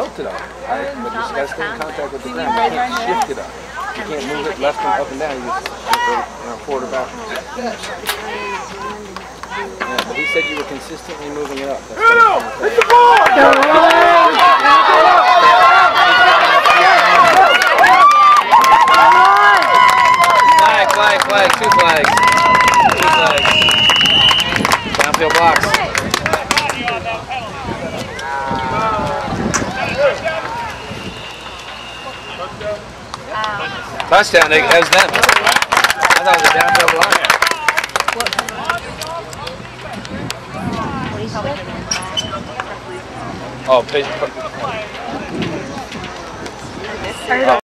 tilted up. Right? But you got to in contact with the ground. You can't shift it up. You can't move it left and up and down. You just you know, forward or back. Yeah, but he said you were consistently moving it up. That's what I'm trying to. Flag, flag, flag, two flags. Two flags. Downfield box. Touchdown, that was them. I thought it was a downfield block. Oh, pitch.